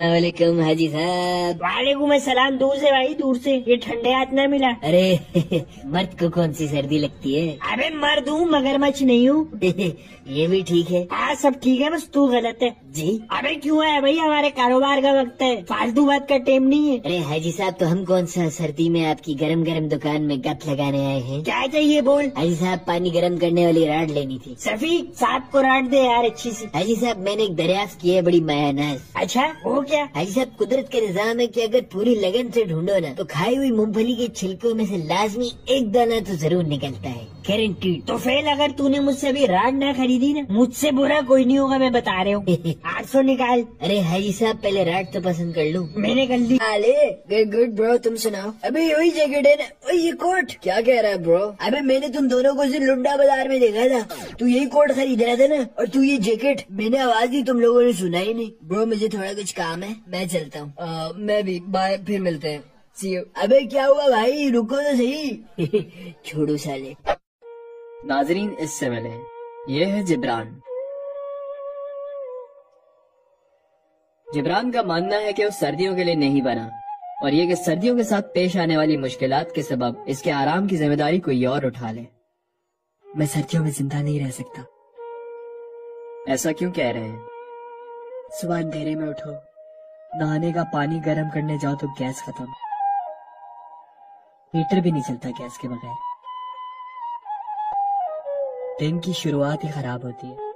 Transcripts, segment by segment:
वालेकुम हाजी साहब वालेकुम सलाम दूर से भाई दूर से। ये ठंडे हाथ ना मिला। अरे मर्द को कौन सी सर्दी लगती है? अरे मर्द हूँ मगरमच्छ नहीं हूँ। ये भी ठीक है। हाँ सब ठीक है बस तू गलत है। जी? अबे क्यों है भाई हमारे कारोबार का वक्त है। फालतू बात का टाइम नहीं है। अरे हाजी साहब तो हम कौन सा सर्दी में आपकी गरम गरम दुकान में गत लगाने आए हैं? क्या चाहिए बोल? हाजी साहब पानी गरम करने वाली राड लेनी थी। सफीक साहब को राट दे यार अच्छी सी। हाजी साहब मैंने एक दरियाफ्त की है बड़ी मायानाज अच्छा वो क्या? हाजी साहब कुदरत का निज़ाम है की अगर पूरी लगन ऐसी ढूंढो ना तो खाई हुई मूंगफली के छिलकों में ऐसी लाजमी एक दाना तो ज़रूर निकलता है। गारंटीड तो फेल अगर तूने मुझसे अभी राड ना खरीदी ना मुझसे बुरा कोई नहीं होगा मैं बता रहे हूँ। आठ सौ निकाल। अरे हरी साहब पहले राड तो पसंद कर लूँ। मैंने कर ली। गुड ब्रो तुम सुनाओ। अबे वही जैकेट है ना ये कोट क्या कह रहा है ब्रो अबे मैंने तुम दोनों को सिर्फ़ लुंडा बाज़ार में देखा था। तू यही कोट खरीद रहा था ना और तू ये जैकेट मैंने आवाज़ दी तुम लोगों ने सुना ही नहीं। ब्रो मुझे थोड़ा कुछ काम है मैं चलता हूँ। मैं भी बाय फिर मिलते हैं। अबे क्या हुआ भाई? रुको तो सही। छोड़ो साले। नाजरीन इससे मिले ये है जिब्रान। जिब्रान का मानना है कि वो सर्दियों के लिए नहीं बना और ये कि सर्दियों के साथ पेश आने वाली मुश्किलात के सबब इसके आराम की ज़िम्मेदारी कोई और उठा ले। मैं सर्दियों में ज़िंदा नहीं रह सकता। ऐसा क्यों कह रहे हैं? सुबह अंधेरे में उठो। नहाने का पानी गर्म करने जाओ तो गैस खत्म। हीटर भी नहीं चलता गैस के बगैर। दिन की शुरुआत ही खराब होती है।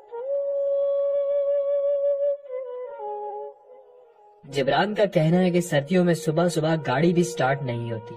जिब्रान का कहना है कि सर्दियों में सुबह सुबह गाड़ी भी स्टार्ट नहीं होती।